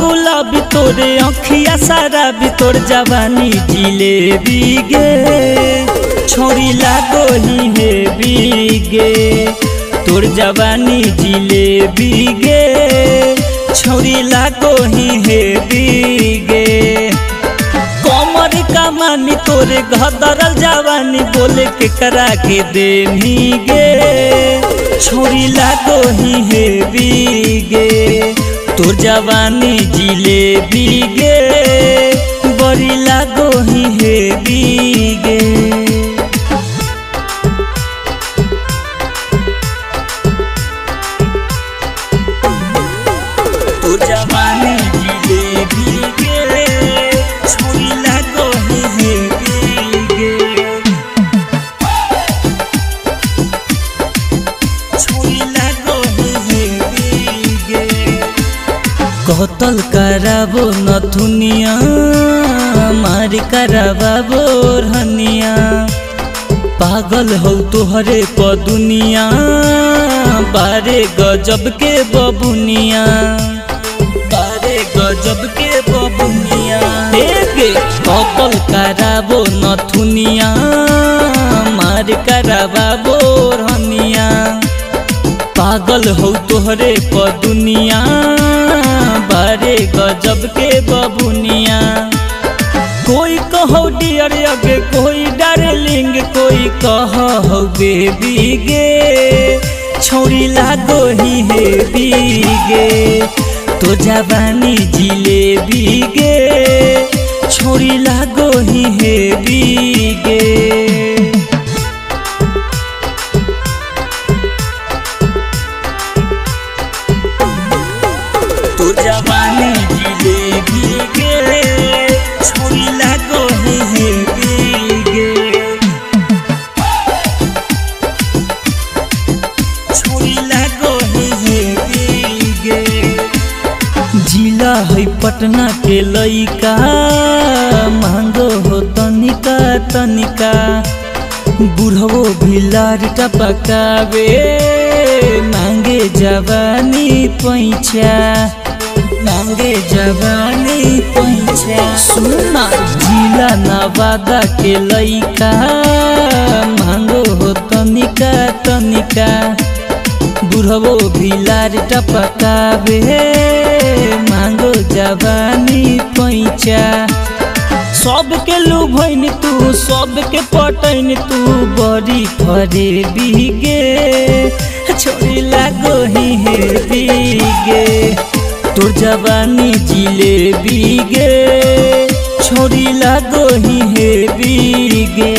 गुलाबी तोरे अखिया सारा भी तोर जवानी जिलेबी गे छोरी लागो ही हे बीगे तोर जवानी जिलेबी गे छोरी लागो ही हे बीगे कमर कमानी तोरे घदरल जवानी बोले के करा के देनी गे छोरी लागो ही हे बीगे जवानी जिलेबी गे कतल कराबो नथुनिया मार कराबो रनिया पागल हौ तोहरे प दुनिया बारे गजब के बबुनिया। बारे गजब के बबुनिया। कतल कराबो नथुनिया मार कराबो रनिया पागल हो तोहरे प बारे गजब के बबुनिया। कोई कहो डियर अगे कोई डार्लिंग कोई कहो बेबी गे। छोरी लागो ही हे बीगे तो जवानी जिलेबी गे छोरी लागो ही हे बीगे। तो जवानी गे। ही लागो ही हे जिला है पटना के लइका। महंगो हो तनिका तनिका बुढ़वो भी भिलार टपकावे मांगे जवानी पैचा मांगे जवानी सुना जिला नवादा के लइका मांगो हो तनिका तनिका। बुढ़वो भिलार टपकावे। मांगो जवानी पैचा सबके लुभैन तू, सबके पटैन तू। बड़ी फरे बीगे। छोड़ी लागो ही हे तोर जवानी जिलेबी गे छोड़ी लागो ही हे बीगे